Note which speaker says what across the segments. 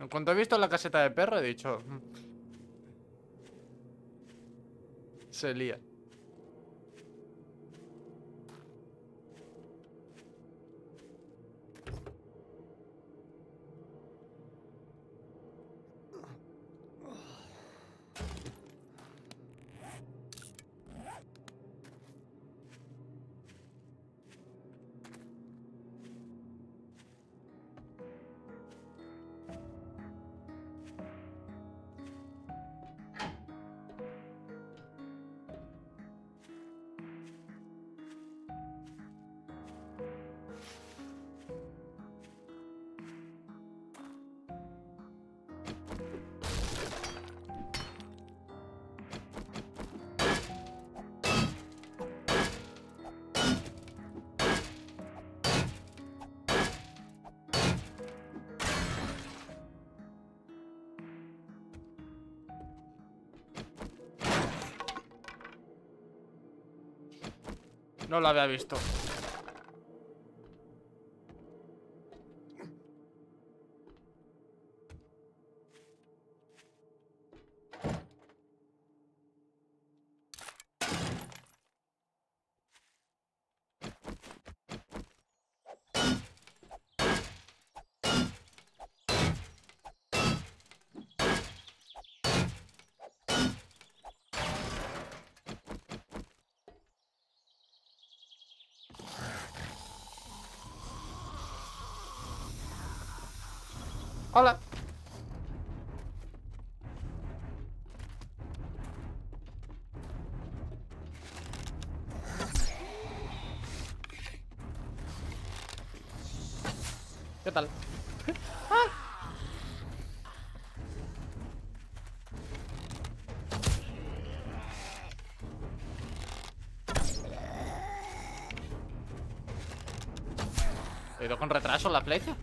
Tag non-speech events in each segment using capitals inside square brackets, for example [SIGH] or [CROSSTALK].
Speaker 1: En cuanto he visto la caseta de perro, he dicho... "Mm". Se lía. No lo había visto. Hola. ¿Qué tal? [LAUGHS] ¿He ido con retraso la flecha?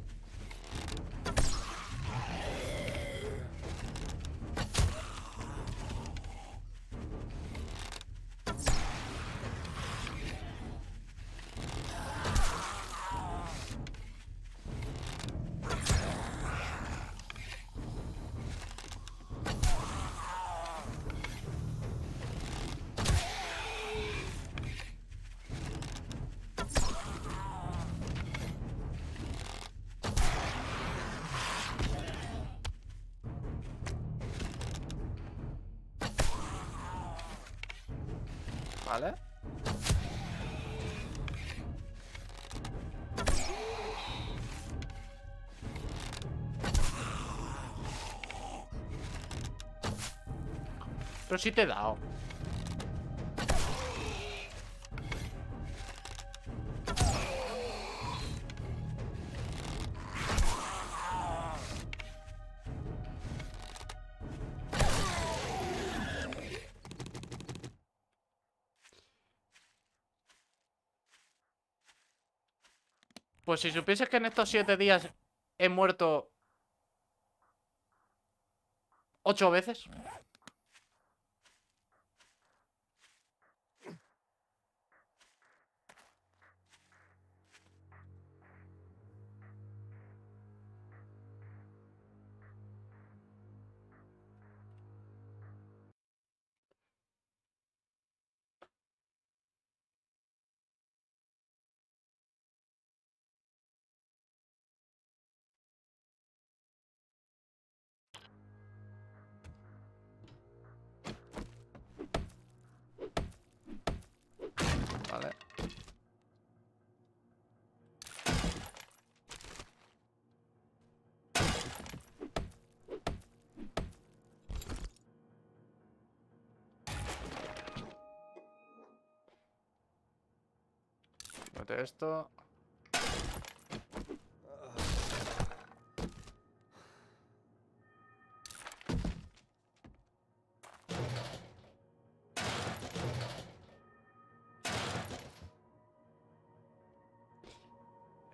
Speaker 1: Pero sí te he dado. Pues si supieses que en estos siete días he muerto ocho veces. Esto.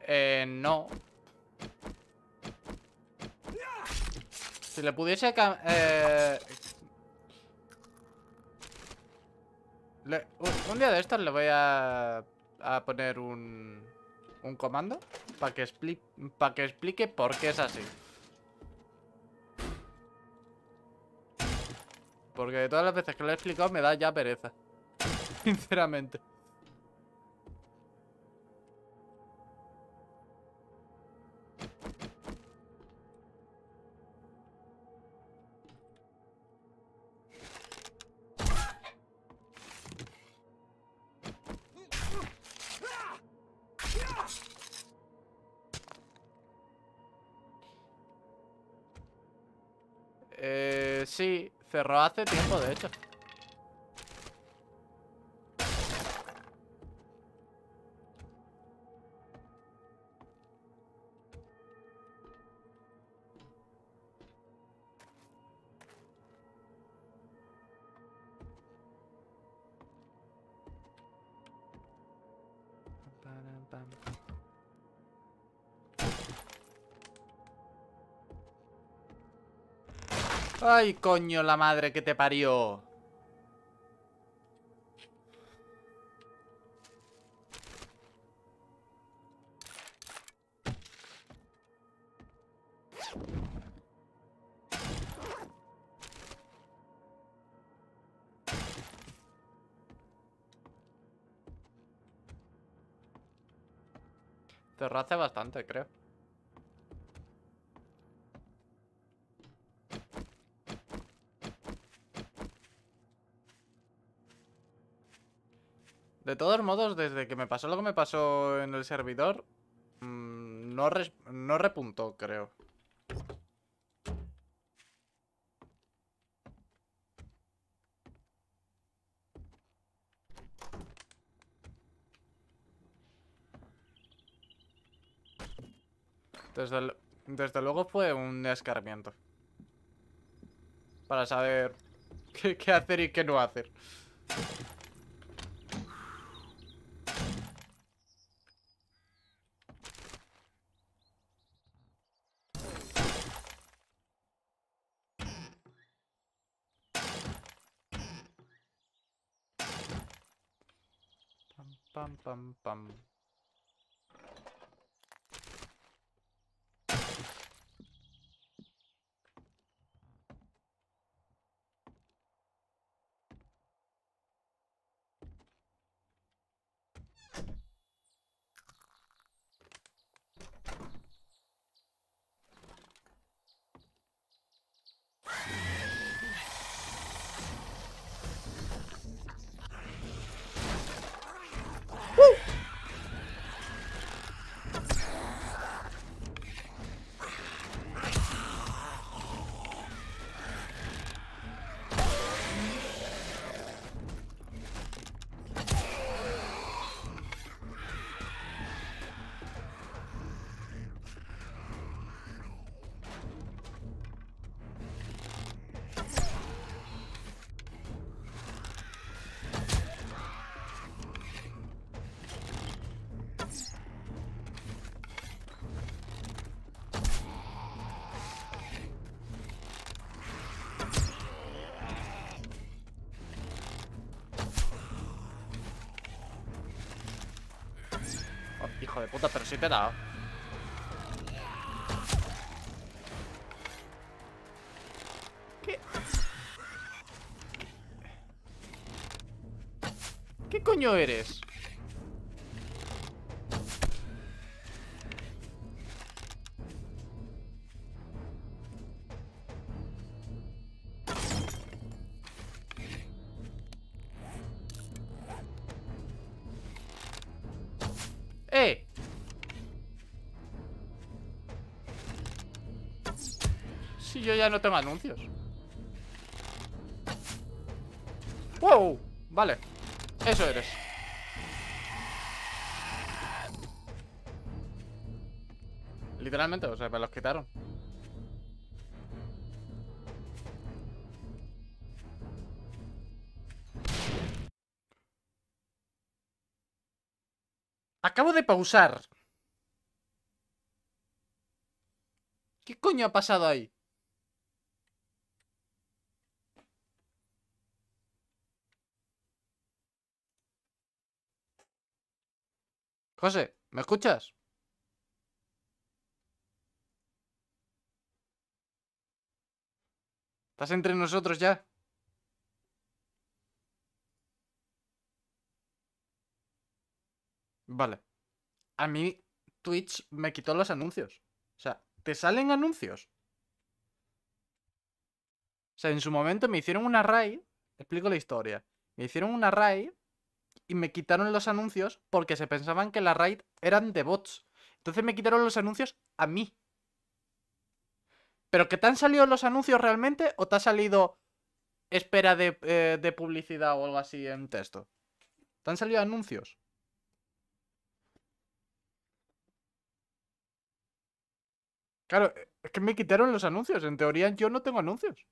Speaker 1: Eh, no. Si le pudiese... Eh... le- un día de estos le voy a, a poner un, un comando para que, explique, que explique por qué es así. Porque de todas las veces que lo he explicado me da ya pereza. [LAUGHS] Sinceramente. Sí, cerró hace tiempo, de hecho. Ay, coño, la madre que te parió. Cerró hace bastante, creo. De todos modos, desde que me pasó lo que me pasó en el servidor, mm, no, repuntó, creo. Desde, luego fue un escarmiento. Para saber [LAUGHS] qué hacer y qué no hacer. Bum bum bum. Hijo de puta, pero sí te he. ¿Qué coño eres? Si yo ya no tengo anuncios. ¡Wow! Vale. Eso eres. Literalmente, o sea, me los quitaron. Acabo de pausar. ¿Qué coño ha pasado ahí? José, ¿me escuchas? ¿Estás entre nosotros ya? Vale. A mí Twitch me quitó los anuncios. O sea, ¿te salen anuncios? O sea, en su momento me hicieron una array. Explico la historia. Me hicieron una array y me quitaron los anuncios porque se pensaban que la raid eran de bots. Entonces me quitaron los anuncios a mí. ¿Pero que te han salido los anuncios realmente o te ha salido espera de, eh, de publicidad o algo así en texto? ¿Te han salido anuncios? Claro, es que me quitaron los anuncios. En teoría yo no tengo anuncios.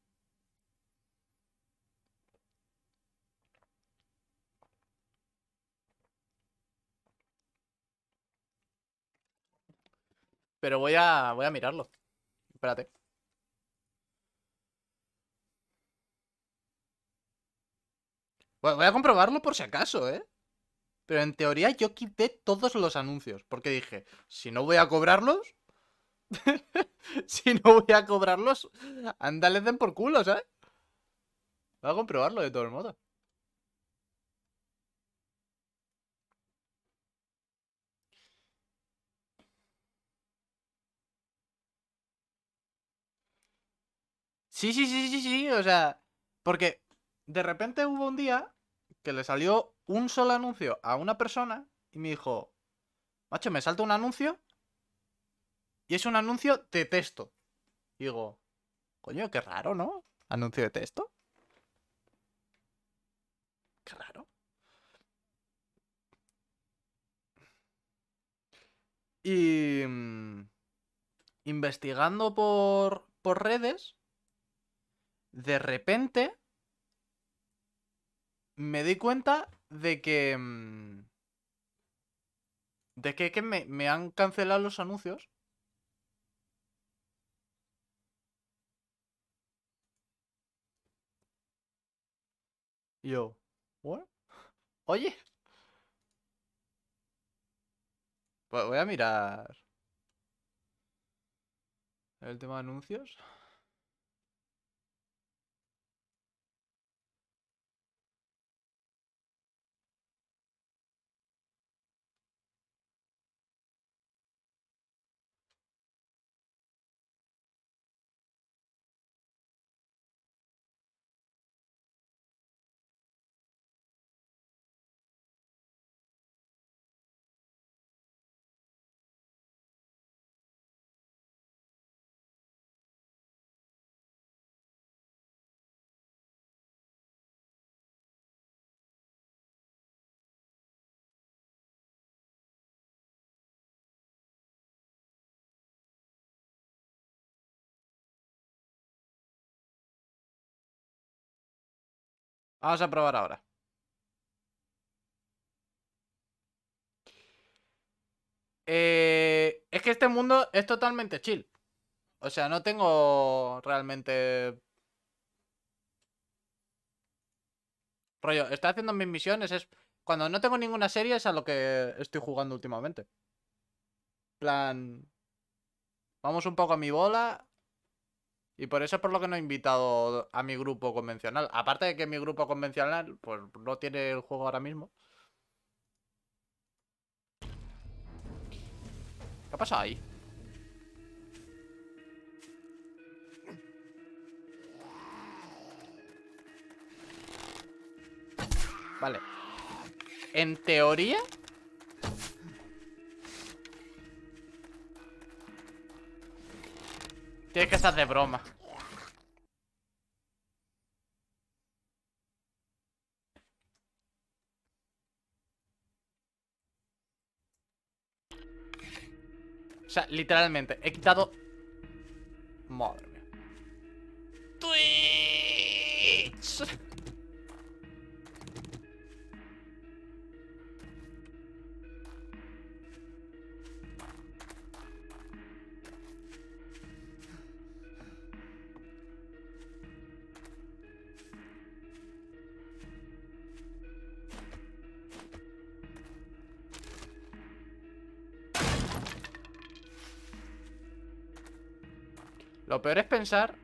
Speaker 1: Pero voy a, voy a mirarlo. Espérate. Voy a comprobarlo por si acaso, ¿eh? Pero en teoría yo quité todos los anuncios. Porque dije, si no voy a cobrarlos... [LAUGHS] si no voy a cobrarlos, ándale den por culo, ¿sabes? Voy a comprobarlo de todos modos. Sí, sí, sí, sí, sí, o sea, porque de repente hubo un día que le salió un solo anuncio a una persona y me dijo, macho, me salta un anuncio y es un anuncio de texto. Y digo, coño, qué raro, ¿no? Anuncio de texto. Qué raro. Y... mm, investigando por, por redes, de repente me di cuenta de que... mm, De que, que me, me han cancelado los anuncios. Yo, ¿what? Oye. Vo- Voy a mirar el tema de anuncios. Vamos a probar ahora. Eh, es que este mundo es totalmente chill. O sea, no tengo realmente... Rollo, estoy haciendo mis misiones, es... Cuando no tengo ninguna serie es a lo que estoy jugando últimamente. plan... Vamos un poco a mi bola. Y por eso es por lo que no he invitado a mi grupo convencional. Aparte de que mi grupo convencional, pues no tiene el juego ahora mismo. ¿Qué ha pasado ahí? Vale. En teoría... Tiene que estar de broma. O sea, literalmente, he quitado... Madre mía. Twitch. Lo peor es pensar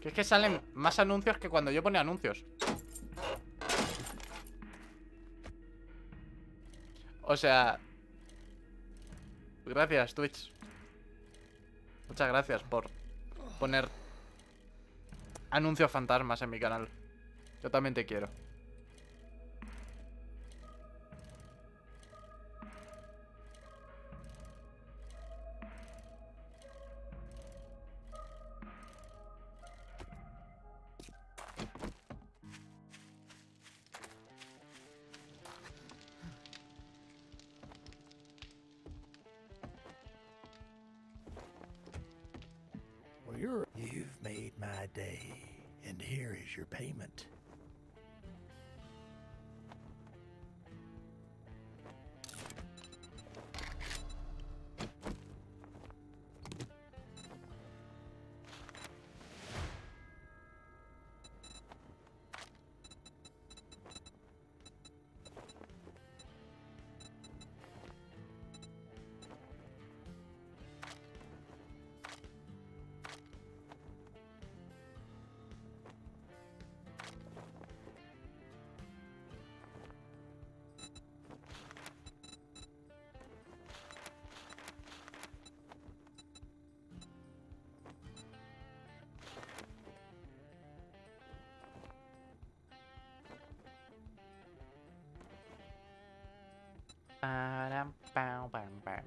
Speaker 1: que es que salen más anuncios que cuando yo ponía anuncios. O sea... Gracias, Twitch. Muchas gracias por poner anuncios fantasmas en mi canal. Yo también te quiero.
Speaker 2: My day, and here is your payment.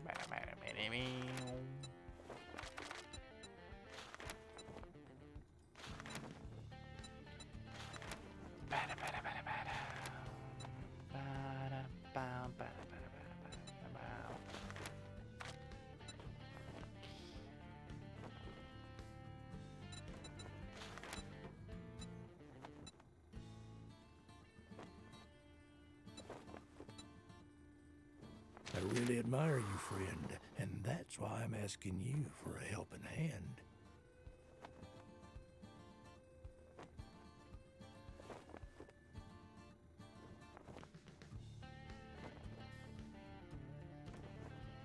Speaker 1: bam,
Speaker 2: bam. Really admire you, friend, and that's why I'm asking you for a helping hand.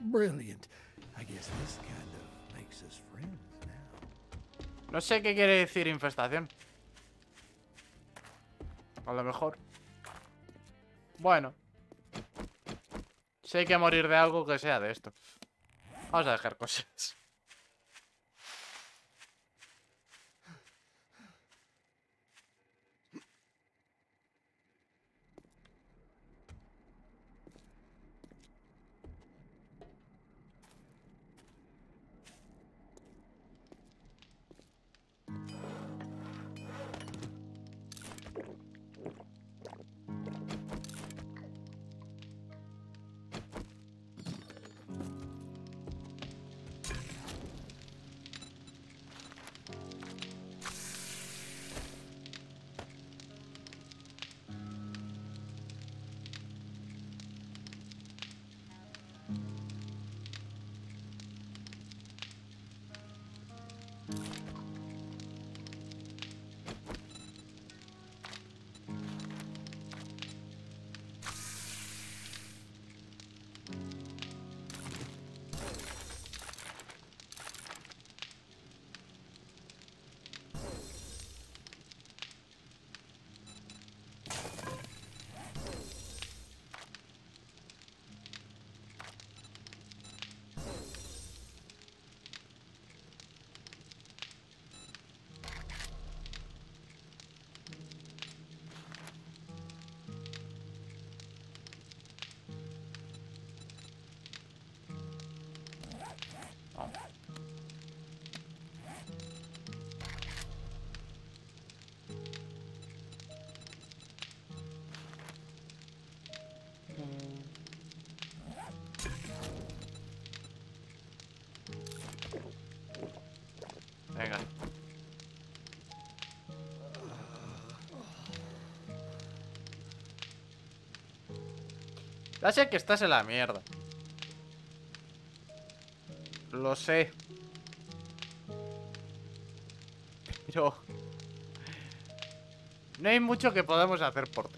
Speaker 2: Brilliant. I guess this kind of makes us friends now.
Speaker 1: No sé qué quiere decir infestación. A lo mejor. Bueno. Hay que morir de algo, que sea de esto. Vamos a dejar cosas. Sé que estás en la mierda. Lo sé. Pero... No hay mucho que podamos hacer por ti.